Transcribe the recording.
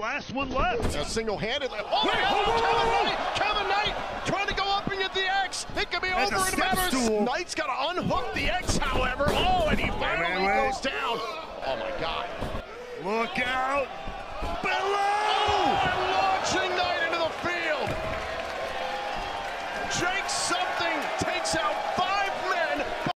Last one left. Uh, single-handed. Oh, Wait, yeah, whoa, Kevin, Knight, Kevin Knight trying to go up and get the X. It could be That's over in a Stool. Knight's got to unhook the X, however. Oh, and he finally wait, wait, goes down. Oh, my God. Look out. Below! Oh, launching Knight into the field. Jake Something.